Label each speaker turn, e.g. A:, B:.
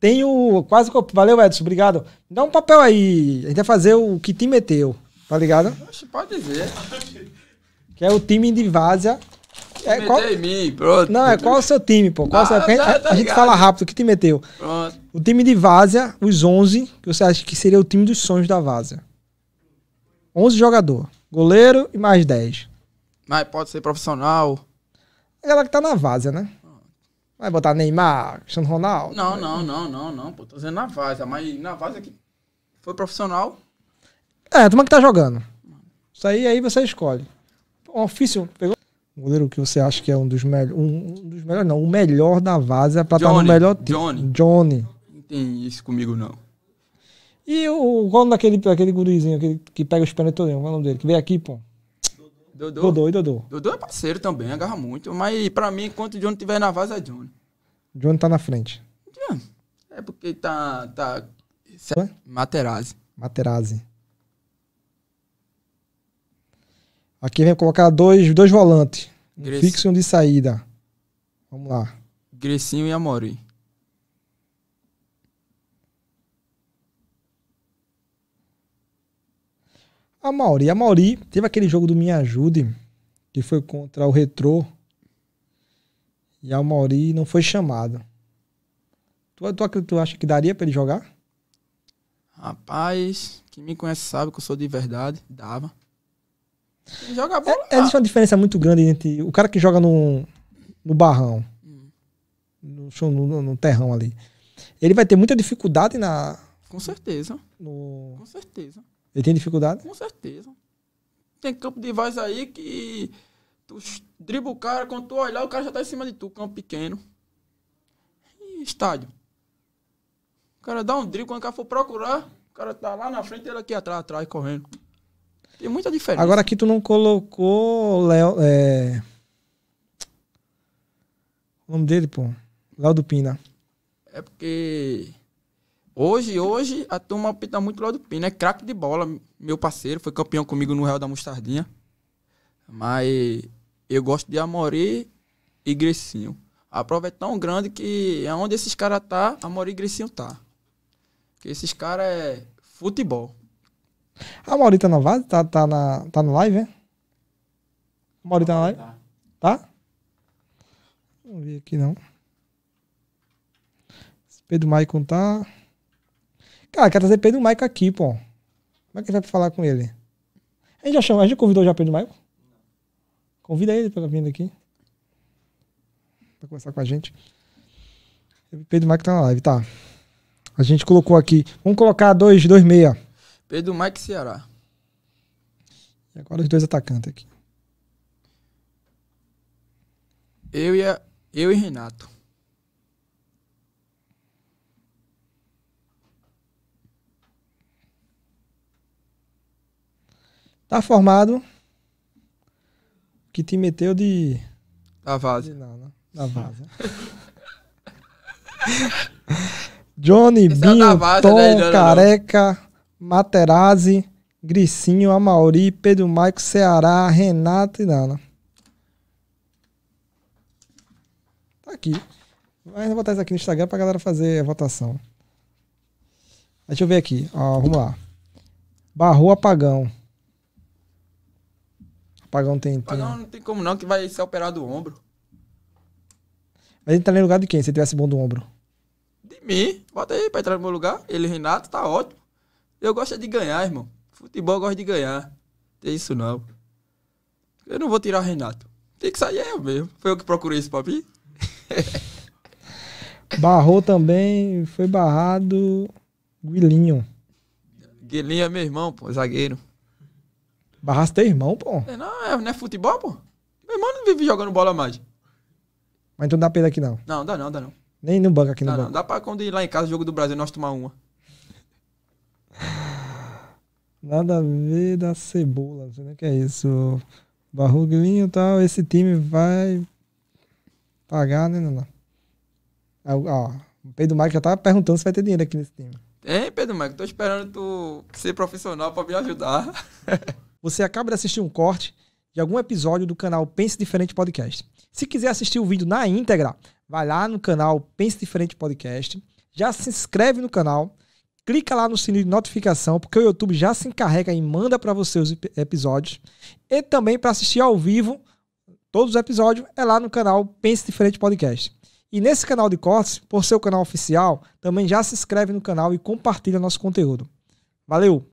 A: tem o. Quase. Valeu, Edson, obrigado. Dá um papel aí. A gente vai fazer o que te meteu. Tá ligado?
B: Pode dizer.
A: Que é o time de Várzea. É, qual...
B: em mim, pronto.
A: Não, é qual o seu time, pô? Qual o seu...
B: Ah, tá-
A: a,
B: tá
A: a gente fala rápido, o que te meteu?
B: Pronto.
A: O time de Várzea, os 11, que você acha que seria o time dos sonhos da Várzea. 11 jogador, goleiro e mais 10.
B: Mas pode ser profissional.
A: A galera que tá na Várzea, né? Vai botar Neymar, Cristiano Ronaldo?
B: Não, não, não, não, não. Pô, tô dizendo na Vaza, mas na Vaza que foi profissional.
A: É, a turma que tá jogando. Isso aí, aí você escolhe. Um ofício, pegou? O goleiro que você acha que é um dos melhores. Um, um dos melhores, não. O melhor da Várzea pra estar no
B: Johnny,
A: melhor time.
B: Johnny.
A: Johnny.
B: Não tem isso comigo, não.
A: E o o nome daquele, daquele gurizinho aquele que pega os pênaltis? Qual é o nome dele? Que veio aqui, pô.
B: Dodô.
A: Dodô e Dodô.
B: Dodô é parceiro também, agarra muito. Mas pra mim, enquanto o Johnny estiver na Vaza, é Johnny.
A: Johnny tá na frente.
B: É porque tá. tá? Materazzi.
A: Materazzi. Aqui vem colocar dois, dois volantes. Um fixo e um de saída. Vamos lá.
B: Grecinho e Amori.
A: A Mauri. A Mauri teve aquele jogo do Me Ajude, que foi contra o Retrô. E a Mauri não foi chamado. Tu, tu, tu acha que daria pra ele jogar?
B: Rapaz, quem me conhece sabe que eu sou de verdade. Dava. Quem joga bola.
A: É, existe uma diferença muito grande entre o cara que joga no, no barrão, no, chão- no, no terrão ali. Ele vai ter muita dificuldade na.
B: Com certeza.
A: No...
B: Com certeza.
A: Ele tem dificuldade?
B: Com certeza. Tem campo de voz aí que tu dribla o cara, quando tu olhar, o cara já tá em cima de tu, campo pequeno. E estádio. O cara dá um drible, quando o cara for procurar, o cara tá lá na frente, ele aqui atrás, atrás, correndo. Tem muita diferença.
A: Agora aqui tu não colocou Léo. É... O nome dele, pô? Léo do Pina.
B: É porque hoje, hoje, a turma pita muito lá do Pino. É craque de bola, meu parceiro. Foi campeão comigo no Real da Mostardinha. Mas eu gosto de Amori e Grecinho. A prova é tão grande que é onde esses caras tá, Amori e Grecinho tá. Porque esses caras é futebol.
A: A Mauri tá na base? Tá, tá, na, tá no live, é? A Mauri tá na live? Tá? Não vi aqui não. Pedro Maicon tá. Cara, quer trazer Pedro Maicon aqui, pô. Como é que a gente vai falar com ele? A gente já chamou, a gente convidou já Pedro Maicon? Convida ele pra vir aqui. Pra conversar com a gente. Pedro Maicon tá na live, tá. A gente colocou aqui. Vamos colocar dois, dois meia.
B: Pedro Mike Ceará.
A: E agora os dois atacantes aqui.
B: Eu e, a- eu e Renato.
A: Tá formado. Que te meteu de.
B: Da Vaza.
A: não, né? Da vaza. Johnny,
B: Esse é
A: Binho,
B: da vaza,
A: Tom,
B: né? Não, não, não.
A: Careca, Materazzi, Gricinho, Amauri, Pedro Maico, Ceará, Renato e Nana. Tá aqui. Vai botar isso aqui no Instagram pra galera fazer a votação. Deixa eu ver aqui. Ó, vamos lá. Barrou Apagão. Apagão tem.
B: Mas não, tem como não, que vai ser operado o ombro.
A: Mas ele tá no lugar de quem? Se ele tivesse bom do ombro.
B: De mim. Bota aí pra entrar no meu lugar. Ele, Renato, tá ótimo. Eu gosto é de ganhar, irmão. Futebol eu gosto de ganhar. Tem isso não. Eu não vou tirar o Renato. Tem que sair eu mesmo. Foi eu que procurei esse papinho.
A: Barrou também, foi barrado. Guilinho.
B: Guilherme é meu irmão, pô, zagueiro.
A: Barrasse teu irmão, pô.
B: É, não, é, não é futebol, pô. Meu irmão não vive jogando bola mais.
A: Mas então não dá pra ele aqui não.
B: Não, dá não, dá não.
A: Nem no banco aqui no
B: Dá, não.
A: banco.
B: dá pra quando ir lá em casa, jogo do Brasil, nós tomar uma.
A: Nada a ver da cebola. Não sei nem o que é isso. Barrou Guilinho e tal. Esse time vai pagar, né, Nana? Ah, Ó, o Pedro Mike já tava perguntando se vai ter dinheiro aqui nesse time.
B: Hein, Pedro Marco? Tô esperando tu ser profissional pra me ajudar.
A: Você acaba de assistir um corte de algum episódio do canal Pense Diferente Podcast. Se quiser assistir o vídeo na íntegra, vai lá no canal Pense Diferente Podcast. já se inscreve no canal, clica lá no sininho de notificação, porque o YouTube já se encarrega e manda para você os episódios. E também para assistir ao vivo todos os episódios é lá no canal Pense Diferente Podcast. E nesse canal de cortes, por ser o canal oficial, também já se inscreve no canal e compartilha nosso conteúdo. Valeu!